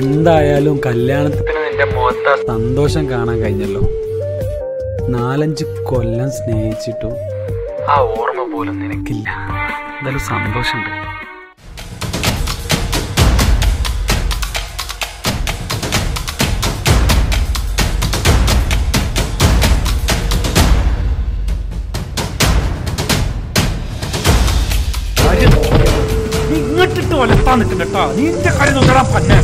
എന്തായാലും കല്യാണത്തിന് നിന്റെ മുഖത്ത് സന്തോഷം കാണാൻ കഴിഞ്ഞല്ലോ. നാലഞ്ച് കൊല്ലം സ്നേഹിച്ചിട്ടും ആ ഓർമ്മ പോലും നിനക്കില്ല. എന്തായാലും സന്തോഷമുണ്ട്. നീ ഇങ്ങോട്ടിട്ട് വലത്താൻ നിൽക്കണ്ട കേട്ടോ നീ കാര്യം നോക്കടാ പന്നെ